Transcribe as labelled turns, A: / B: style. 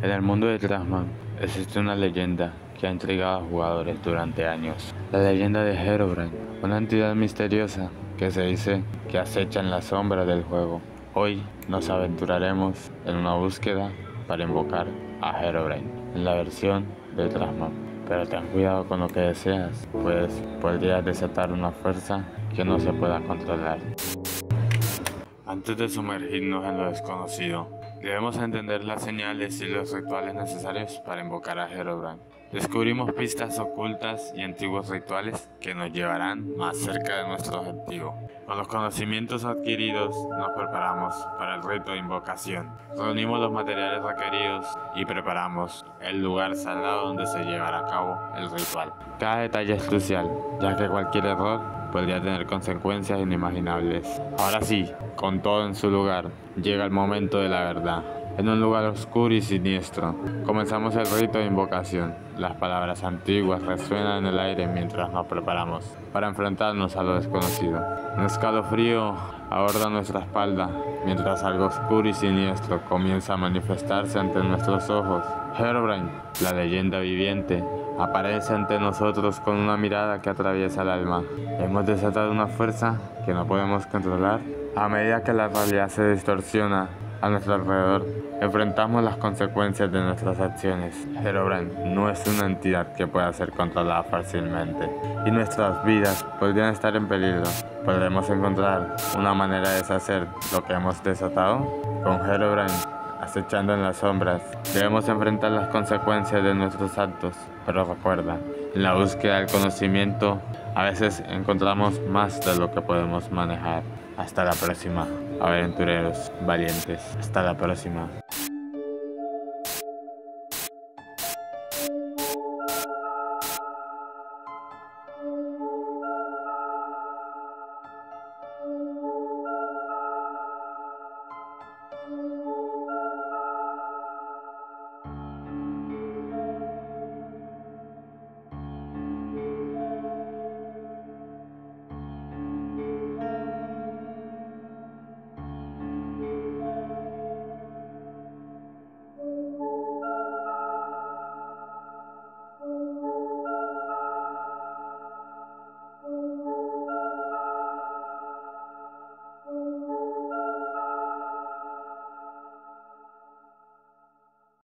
A: En el mundo de Trasman existe una leyenda que ha intrigado a jugadores durante años. La leyenda de Herobrine, una entidad misteriosa que se dice que acecha en la sombra del juego. Hoy nos aventuraremos en una búsqueda para invocar a Herobrine en la versión de Trasman. Pero ten cuidado con lo que deseas, pues podrías desatar una fuerza que no se pueda controlar. Antes de sumergirnos en lo desconocido, debemos entender las señales y los rituales necesarios para invocar a Herobrine. Descubrimos pistas ocultas y antiguos rituales que nos llevarán más cerca de nuestro objetivo. Con los conocimientos adquiridos nos preparamos para el rito de invocación. Reunimos los materiales requeridos y preparamos el lugar sagrado donde se llevará a cabo el ritual. Cada detalle es crucial, ya que cualquier error podría tener consecuencias inimaginables. Ahora sí, con todo en su lugar, llega el momento de la verdad. En un lugar oscuro y siniestro, comenzamos el rito de invocación. Las palabras antiguas resuenan en el aire mientras nos preparamos para enfrentarnos a lo desconocido. Un escalofrío aborda nuestra espalda mientras algo oscuro y siniestro comienza a manifestarse ante nuestros ojos. Herobrine, la leyenda viviente, aparece ante nosotros con una mirada que atraviesa el alma. Hemos desatado una fuerza que no podemos controlar. A medida que la realidad se distorsiona, a nuestro alrededor, enfrentamos las consecuencias de nuestras acciones. Herobrine no es una entidad que pueda ser controlada fácilmente y nuestras vidas podrían estar en peligro. ¿Podremos encontrar una manera de deshacer lo que hemos desatado? Con Herobrine acechando en las sombras, debemos enfrentar las consecuencias de nuestros actos. Pero recuerda, en la búsqueda del conocimiento, a veces encontramos más de lo que podemos manejar. Hasta la próxima, aventureros valientes. Hasta la próxima.